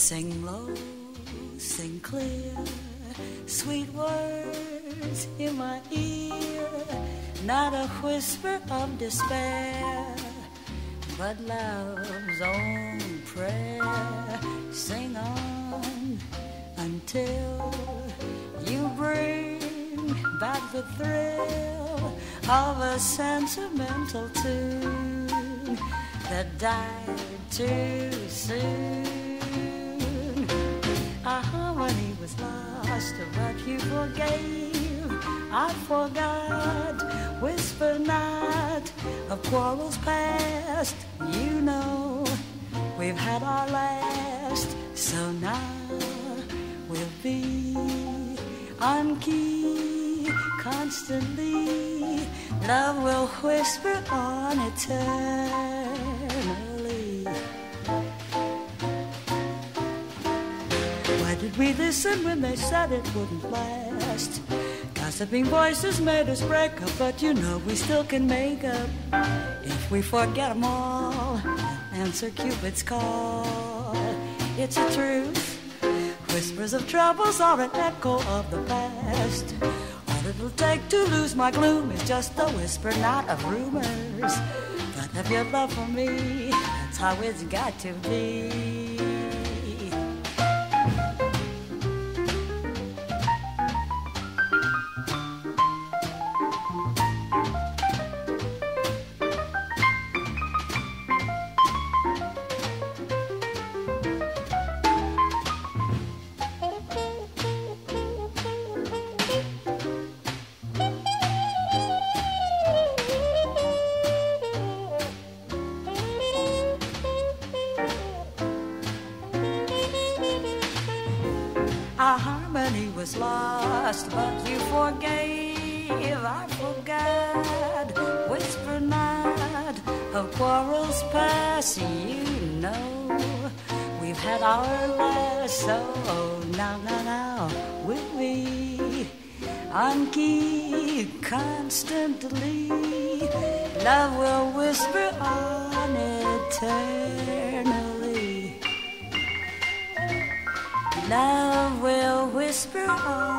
Sing low, sing clear, sweet words in my ear, not a whisper of despair, but love's own prayer. Sing on until you bring back the thrill of a sentimental tune that died too soon. Forgave. I forgot. Whisper not of quarrels past. You know we've had our last, so now we'll be on key constantly. Love will whisper on eternally. We listened when they said it wouldn't last? Gossiping voices made us break up, but you know we still can make up if we forget them all. Answer Cupid's call. It's a truth. Whispers of troubles are an echo of the past. All it'll take to lose my gloom is just a whisper, not of rumors. But of your love for me, that's how it's got to be. Our harmony was lost, but you forgave. I forgot. Whisper not of quarrels past. You know we've had our last. So now, now, now, we'll be on key constantly. Love will whisper on eternally. Love whisper on.